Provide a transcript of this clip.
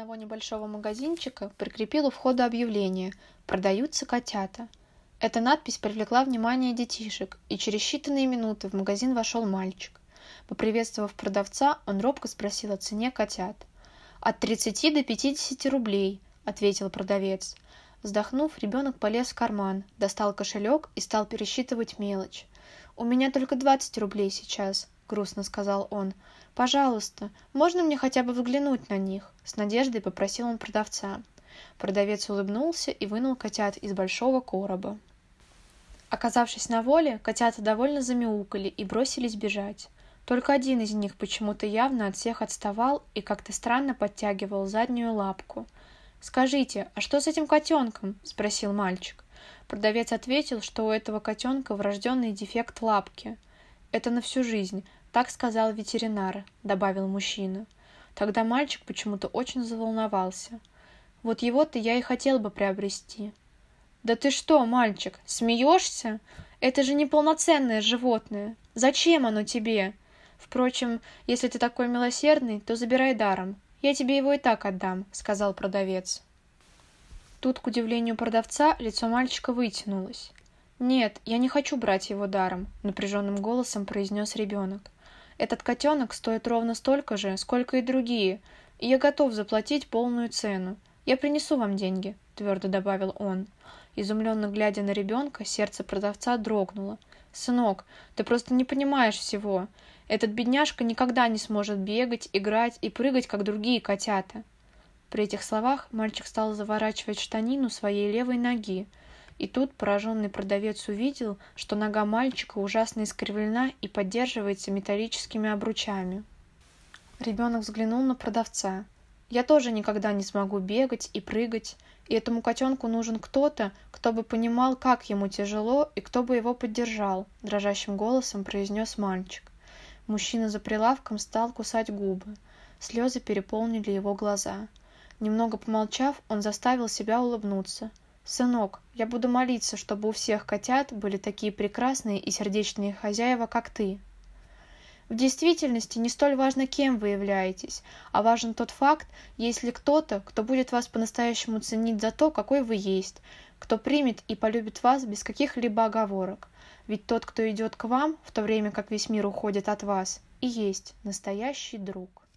Одного небольшого магазинчика прикрепил у входа объявление «Продаются котята». Эта надпись привлекла внимание детишек, и через считанные минуты в магазин вошел мальчик. Поприветствовав продавца, он робко спросил о цене котят. «От 30 до 50 рублей», — ответил продавец. Вздохнув, ребенок полез в карман, достал кошелек и стал пересчитывать мелочь. «У меня только 20 рублей сейчас», — грустно сказал он. «Пожалуйста, можно мне хотя бы взглянуть на них?» С надеждой попросил он продавца. Продавец улыбнулся и вынул котят из большого короба. Оказавшись на воле, котята довольно замяукали и бросились бежать. Только один из них почему-то явно от всех отставал и как-то странно подтягивал заднюю лапку. «Скажите, а что с этим котенком?» – спросил мальчик. Продавец ответил, что у этого котенка врожденный дефект лапки. «Это на всю жизнь», – так сказал ветеринар, – добавил мужчина. Тогда мальчик почему-то очень заволновался. «Вот его-то я и хотел бы приобрести», да ты что, мальчик, смеешься? Это же неполноценное животное. Зачем оно тебе? Впрочем, если ты такой милосердный, то забирай даром. Я тебе его и так отдам, сказал продавец. Тут, к удивлению продавца, лицо мальчика вытянулось. «Нет, я не хочу брать его даром», — напряженным голосом произнес ребенок. «Этот котенок стоит ровно столько же, сколько и другие, и я готов заплатить полную цену. Я принесу вам деньги», — твердо добавил он. Изумленно глядя на ребенка, сердце продавца дрогнуло. «Сынок, ты просто не понимаешь всего. Этот бедняжка никогда не сможет бегать, играть и прыгать, как другие котята». При этих словах мальчик стал заворачивать штанину своей левой ноги. И тут пораженный продавец увидел, что нога мальчика ужасно искривлена и поддерживается металлическими обручами. Ребенок взглянул на продавца. «Я тоже никогда не смогу бегать и прыгать. И этому котенку нужен кто-то, кто бы понимал, как ему тяжело, и кто бы его поддержал, дрожащим голосом произнес мальчик. Мужчина за прилавком стал кусать губы. Слезы переполнили его глаза. Немного помолчав, он заставил себя улыбнуться. «Сынок, я буду молиться, чтобы у всех котят были такие прекрасные и сердечные хозяева, как ты», в действительности не столь важно, кем вы являетесь, а важен тот факт, есть ли кто-то, кто будет вас по-настоящему ценить за то, какой вы есть, кто примет и полюбит вас без каких-либо оговорок. Ведь тот, кто идет к вам, в то время как весь мир уходит от вас, и есть настоящий друг.